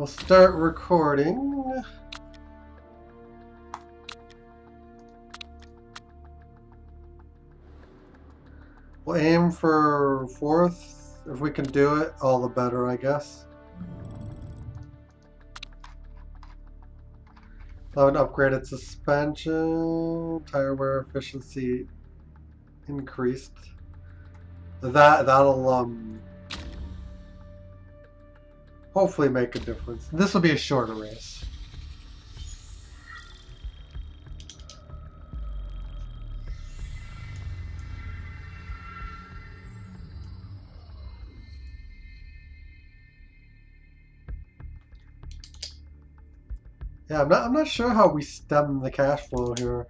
We'll start recording. We'll aim for fourth. If we can do it, all the better, I guess. Have an upgraded suspension, tire wear efficiency increased. That that'll um hopefully make a difference. This will be a shorter race. Yeah, I'm not I'm not sure how we stem the cash flow here.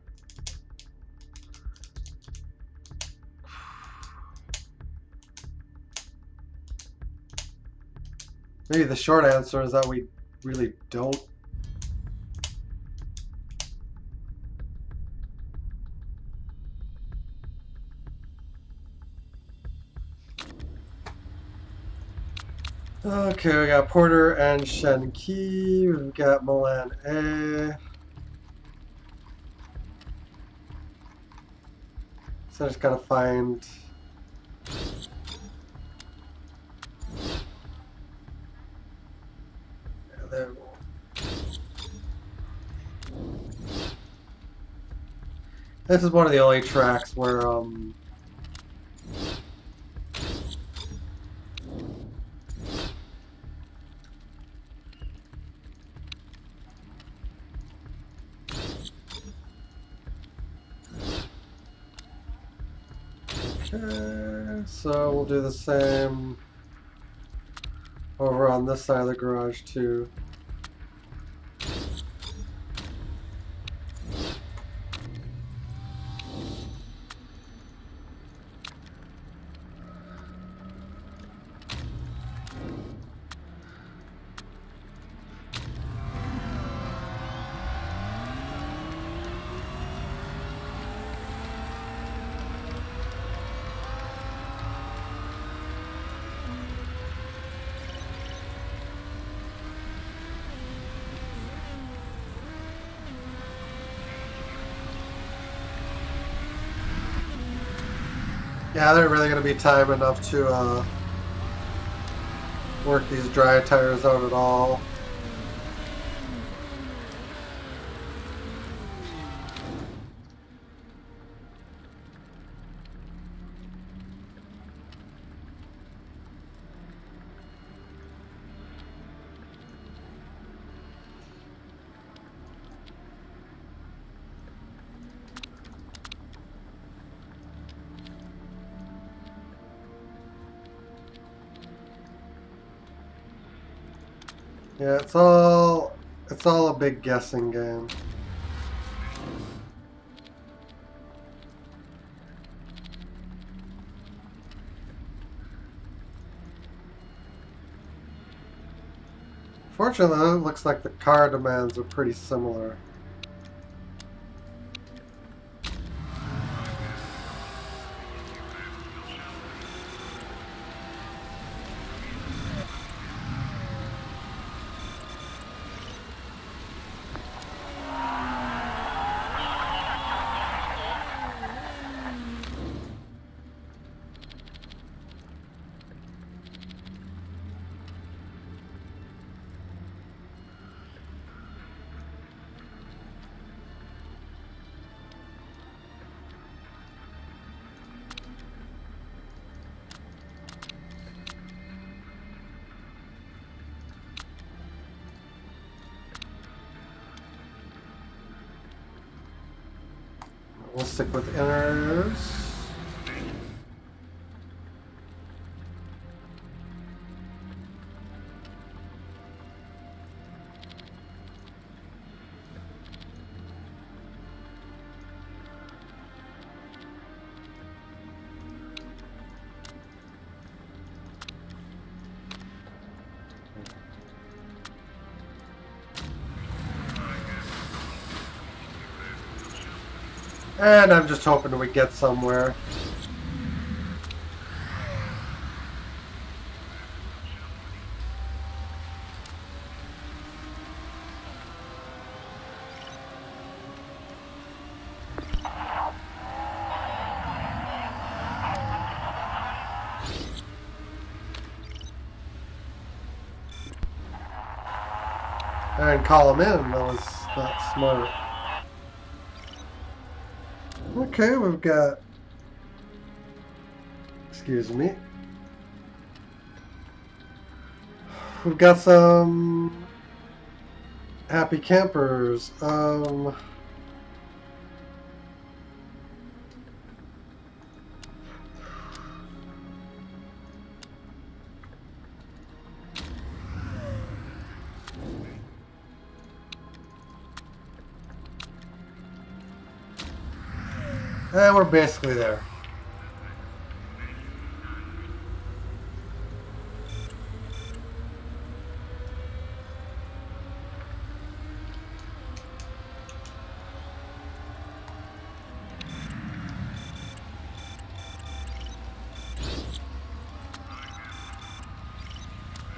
Maybe the short answer is that we really don't. Okay, we got Porter and Shenki. We've got Milan A. So I just gotta find This is one of the only tracks where um Okay, so we'll do the same over on this side of the garage too. Yeah, they're really going to be time enough to uh, work these dry tires out at all. It's all it's all a big guessing game. Fortunately, it looks like the car demands are pretty similar. We'll stick with inners. And I'm just hoping we get somewhere. and call him in. That was not smart. Okay, we've got. Excuse me. We've got some happy campers. Um. And we're basically there.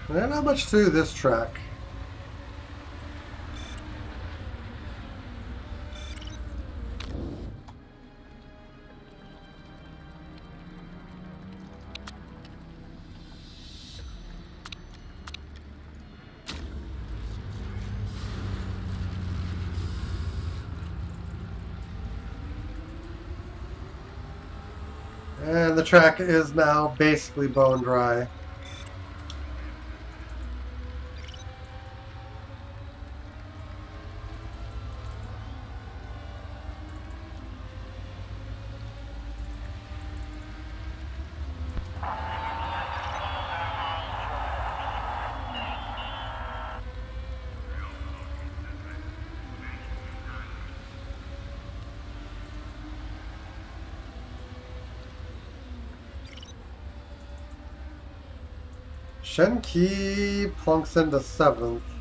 There's not much to this track. Track is now basically bone dry. Shenki plunks in the seventh.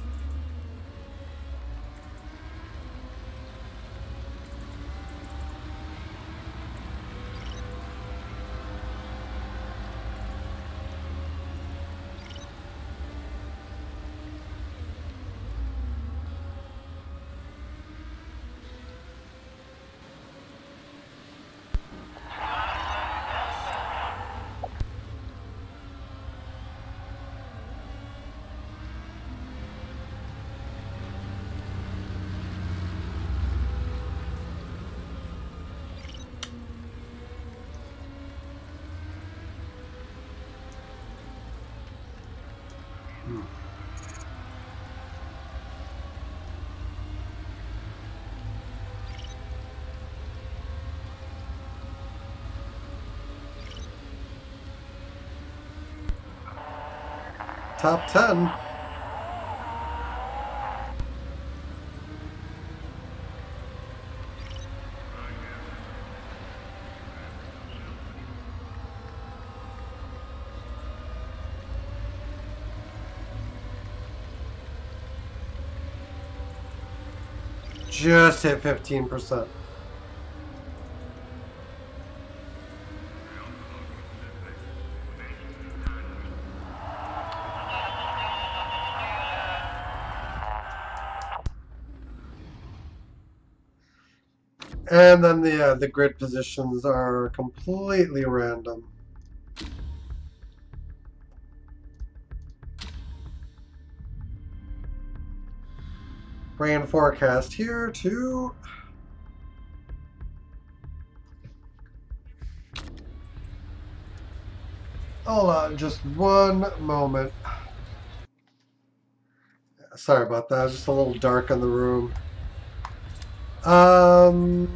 Top 10. Just hit 15%. And then the uh, the grid positions are completely random. Rain forecast here too. Hold on just one moment. Sorry about that, just a little dark in the room. Um,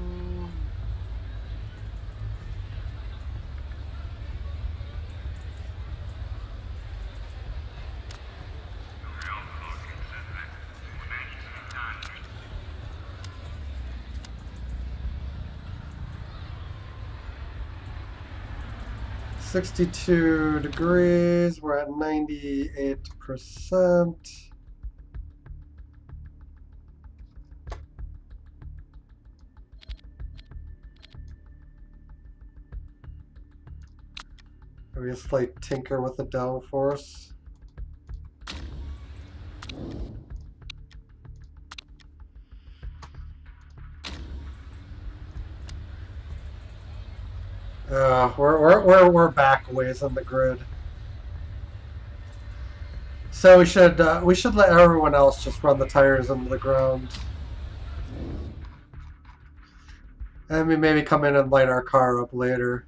Sixty-two degrees. We're at ninety-eight percent. Maybe just slight tinker with the downforce. Uh, we're, we're, we're, we're back ways on the grid. So we should uh, we should let everyone else just run the tires into the ground. And we maybe come in and light our car up later.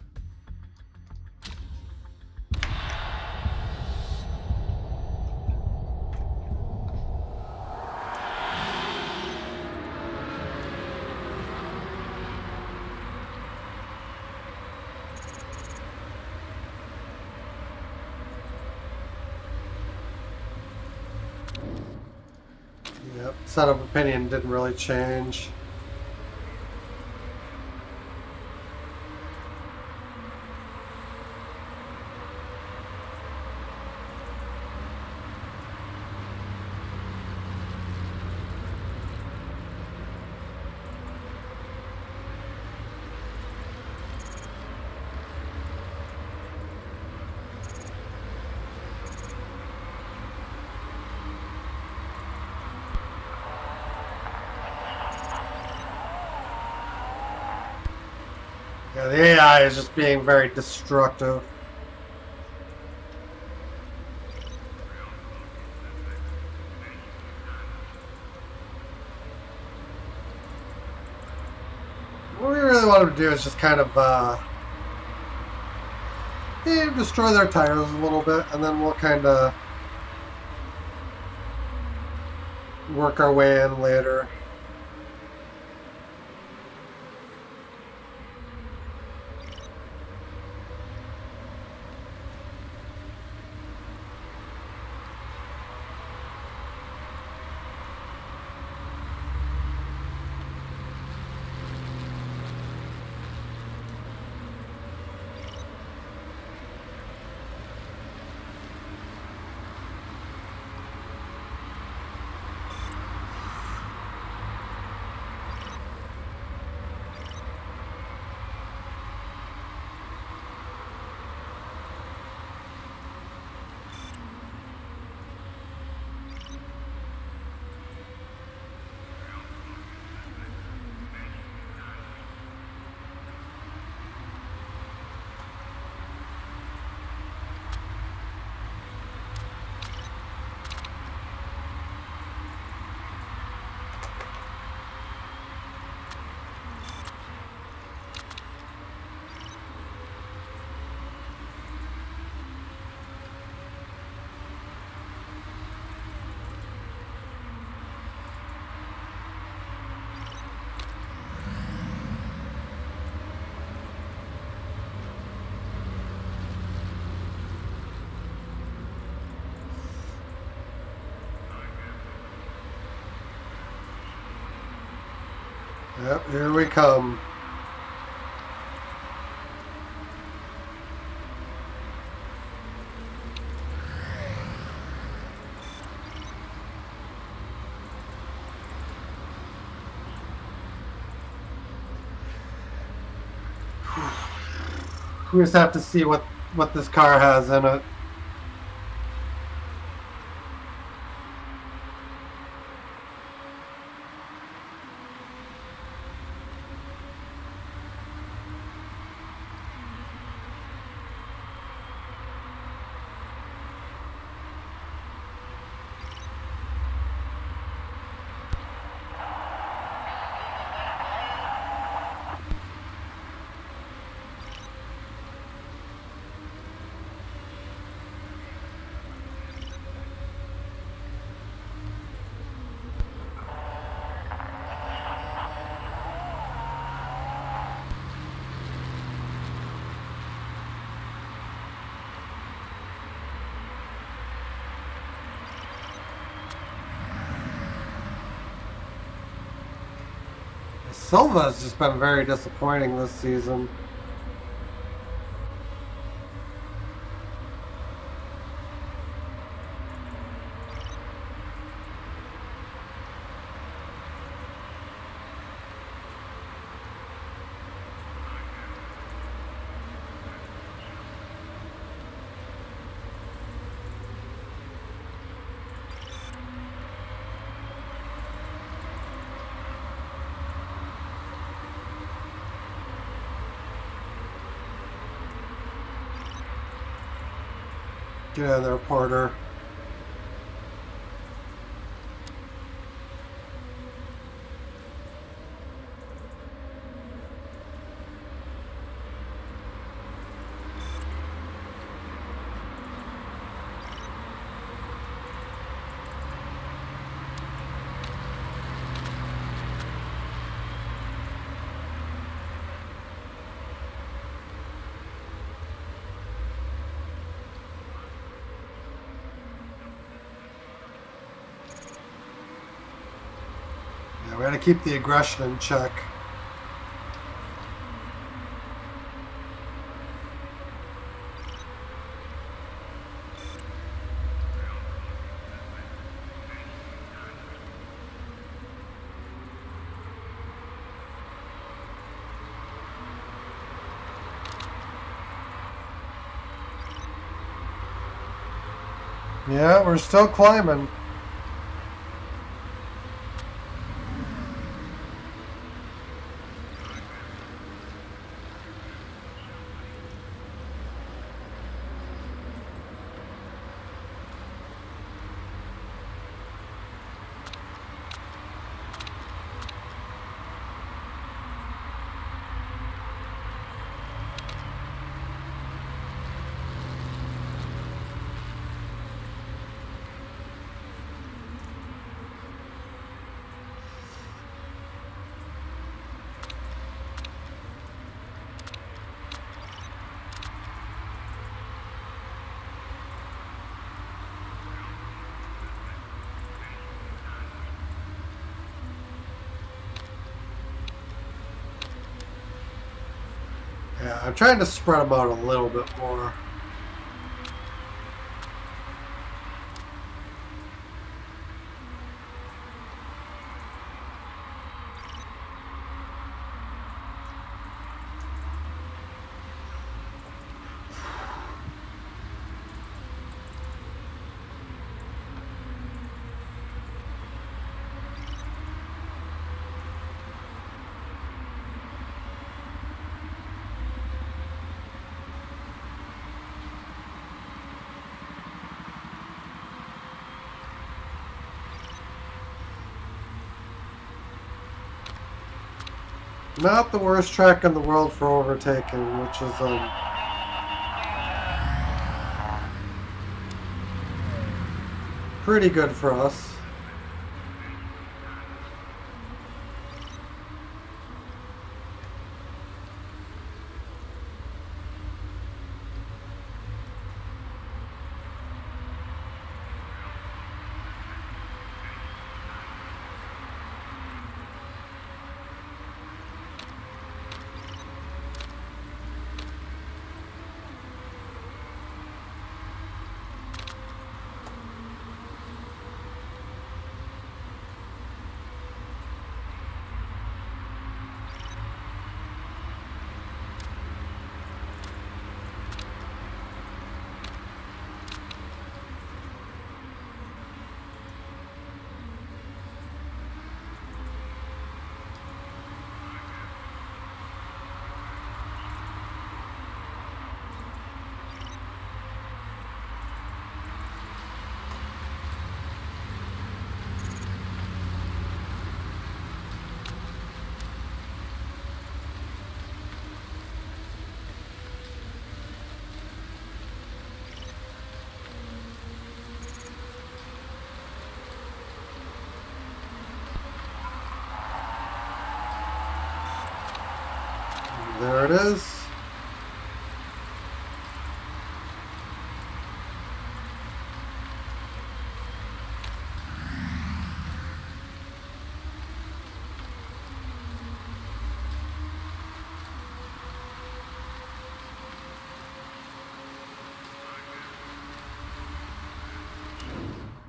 Opinion didn't really change. Yeah, the AI is just being very destructive. What we really want them to do is just kind of uh, yeah, destroy their tires a little bit, and then we'll kind of work our way in later. Yep, here we come. We just have to see what what this car has in it. Silva has just been very disappointing this season. Get in there, Porter. we gotta keep the aggression in check. Yeah, we're still climbing. Trying to spread them out a little bit more. Not the worst track in the world for overtaking, which is um, pretty good for us.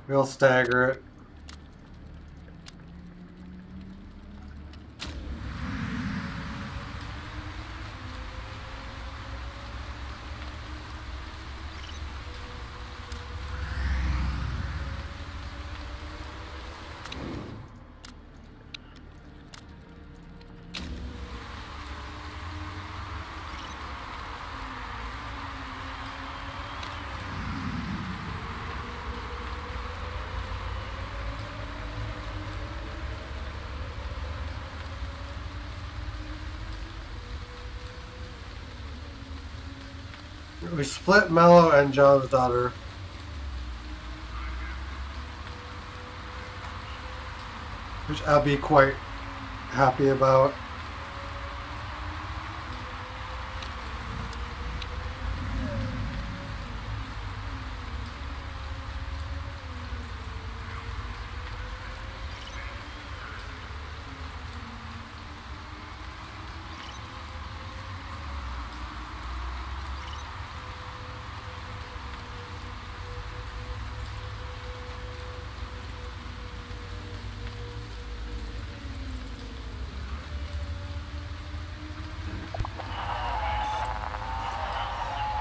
We'll stagger it. We split Mello and John's daughter. Which I'll be quite happy about.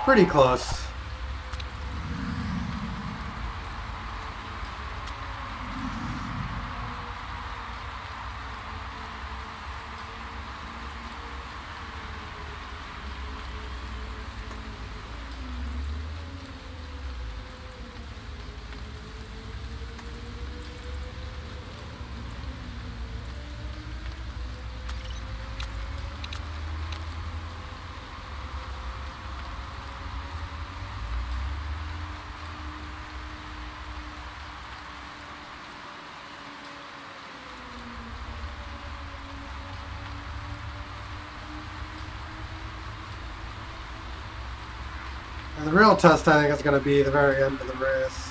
Pretty close. And the real test, I think, is going to be the very end of the race.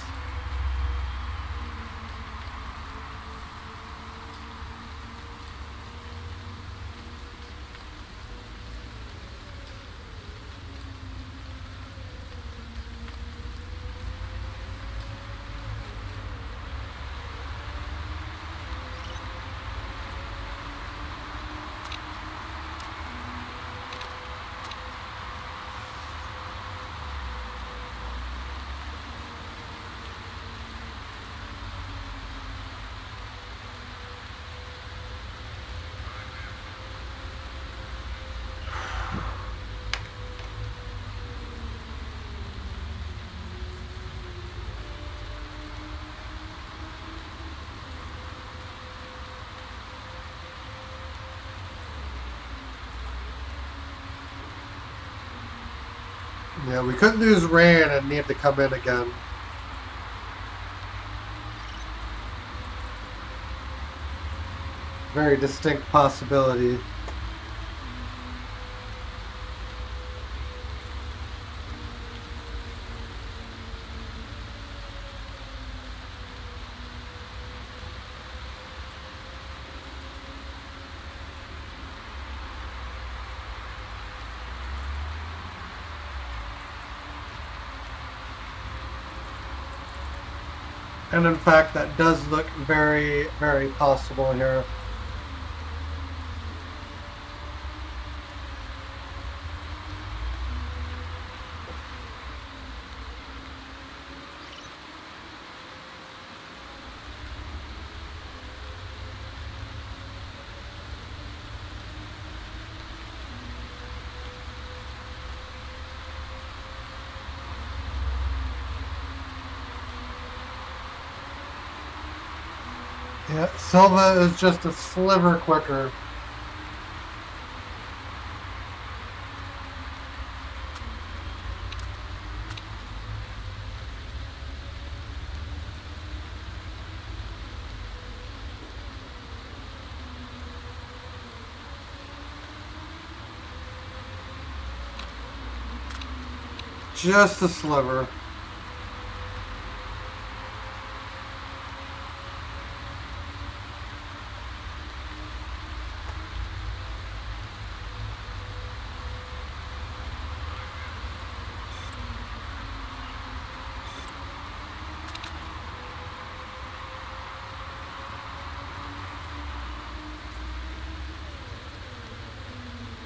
Yeah, we couldn't lose rain and need to come in again. Very distinct possibility. And in fact, that does look very, very possible here. Yeah, Silva is just a sliver quicker. Just a sliver.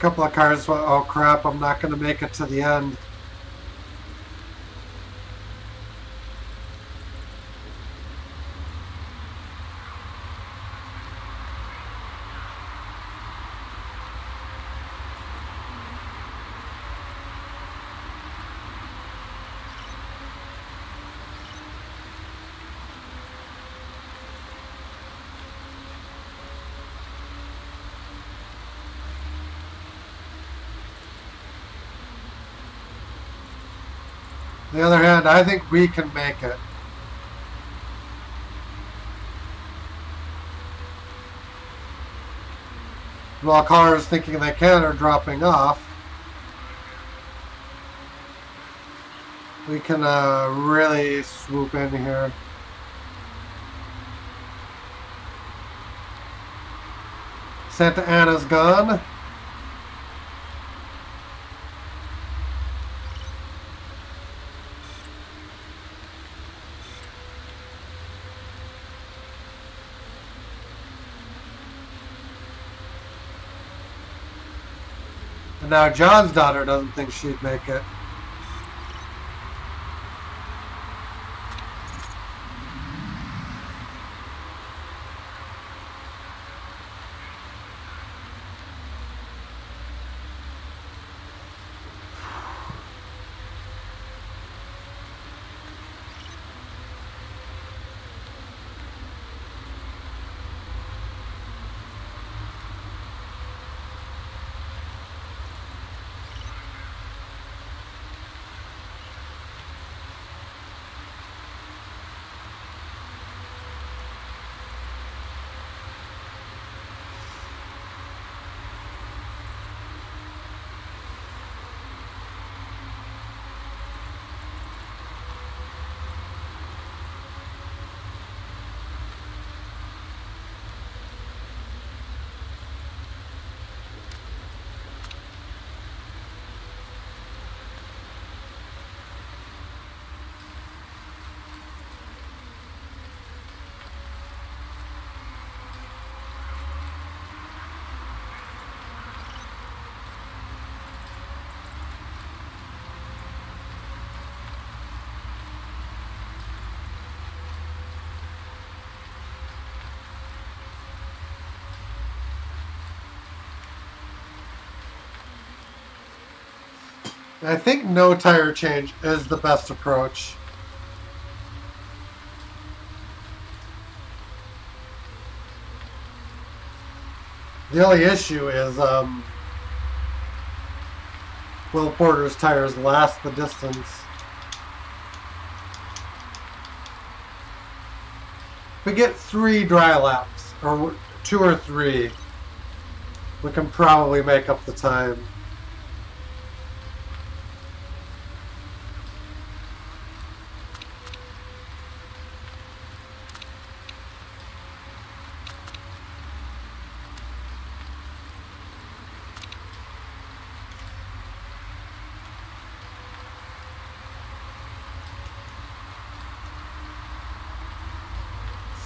Couple of cars went, oh crap, I'm not going to make it to the end. The other hand, I think we can make it. While cars thinking they can are dropping off, we can uh, really swoop in here. Santa Ana's gone. Now John's daughter doesn't think she'd make it. I think no tire change is the best approach. The only issue is um, Will Porter's tires last the distance? We get three dry laps, or two or three, we can probably make up the time.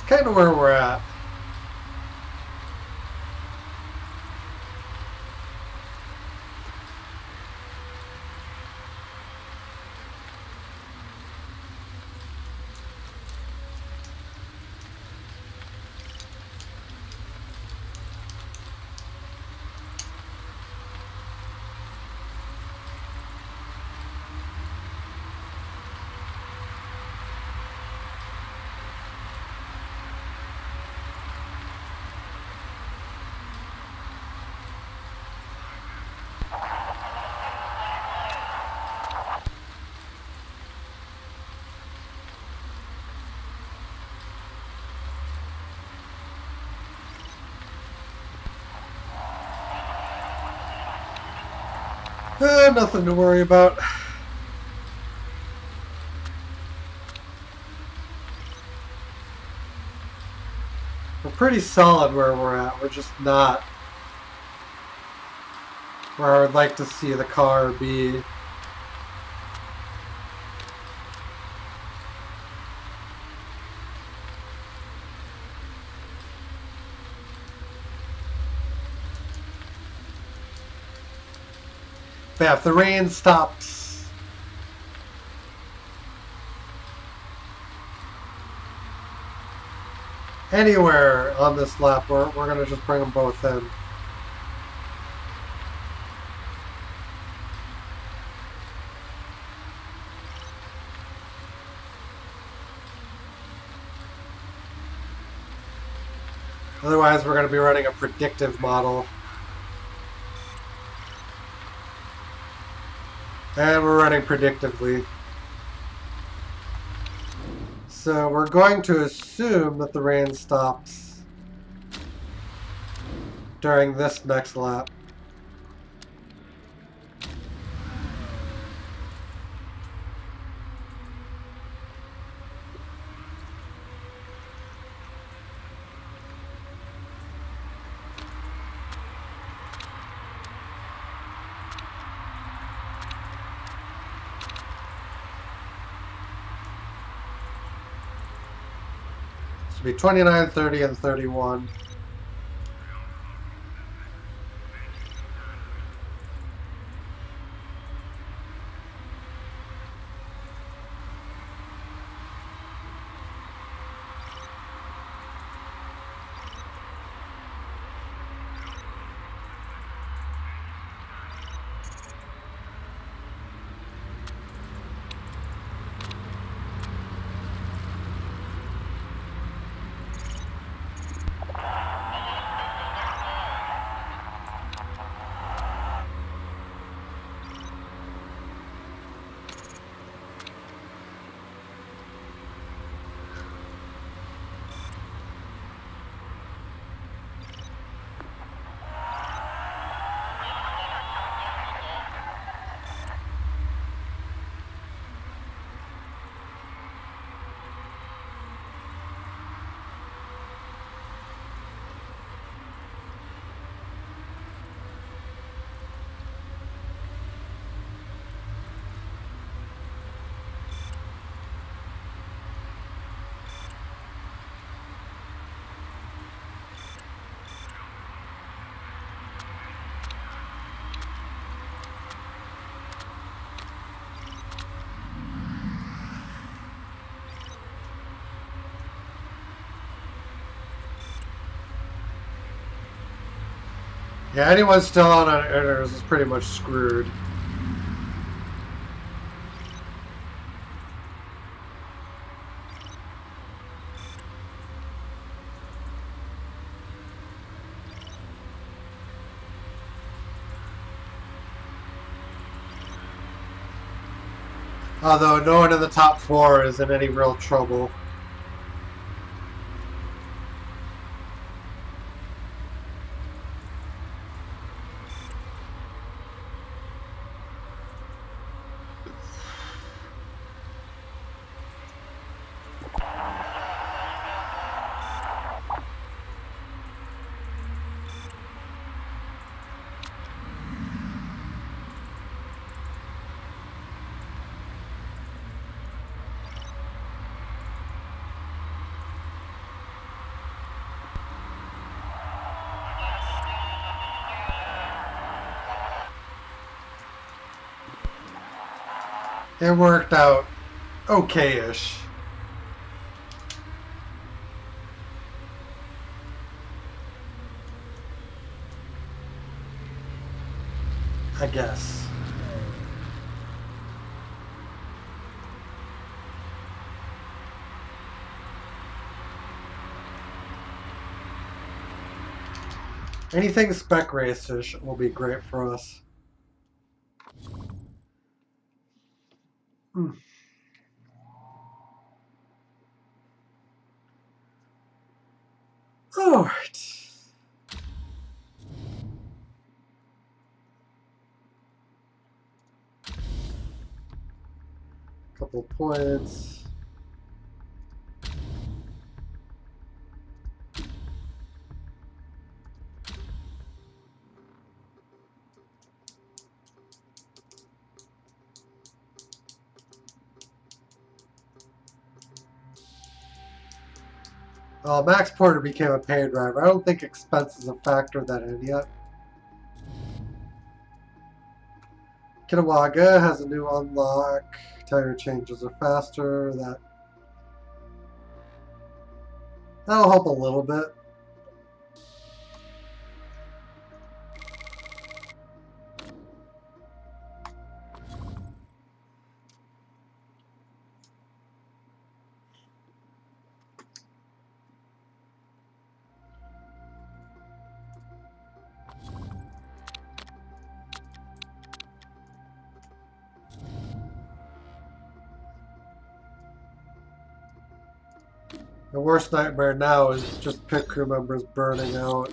Kind of where we're at. Uh, nothing to worry about. We're pretty solid where we're at. We're just not where I would like to see the car be. If the rain stops anywhere on this lap, we're, we're going to just bring them both in. Otherwise, we're going to be running a predictive model. And we're running predictively. So we're going to assume that the rain stops during this next lap. Be 29, 30, and 31. Yeah, anyone still on earners is pretty much screwed. Although no one in the top four is in any real trouble. It worked out okay-ish. I guess. Anything spec racish will be great for us. Hmm. All right. Points. Uh, Max Porter became a paid driver. I don't think expenses have factored that in yet. Kitawaga has a new unlock. Tire changes are faster. That that'll help a little bit. Worst nightmare now is just pit crew members burning out.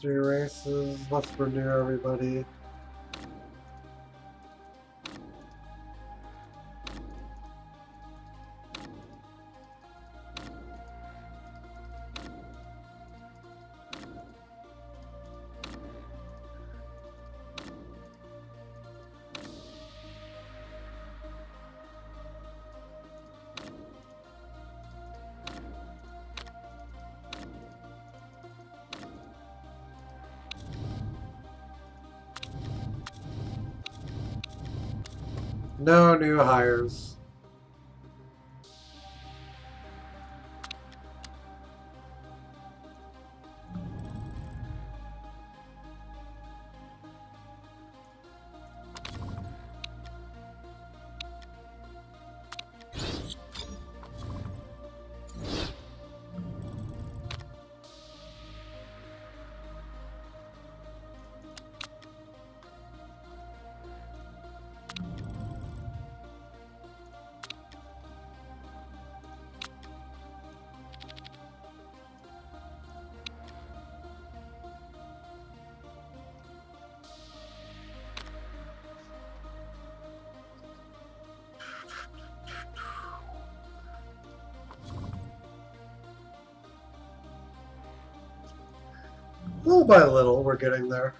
Three races. Let's renew everybody. No new hires. Little by little, we're getting there.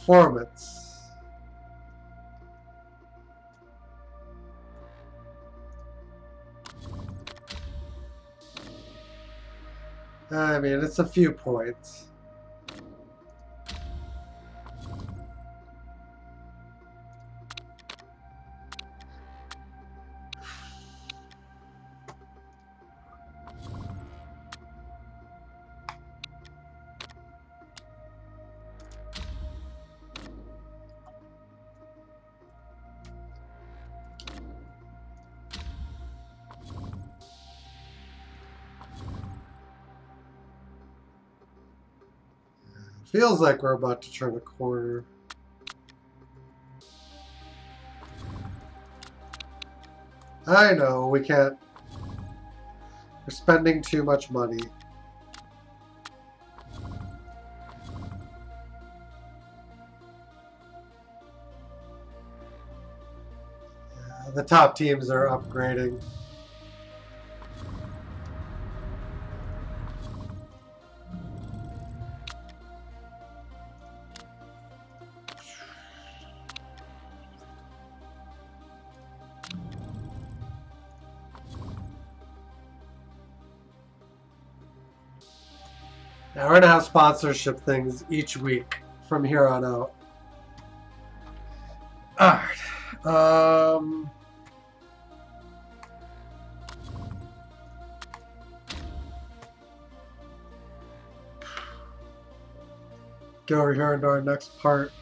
performance. I mean, it's a few points. Feels like we're about to turn a corner. I know, we can't. We're spending too much money. The top teams are upgrading. Have sponsorship things each week from here on out. Alright. Um Go over here into our next part.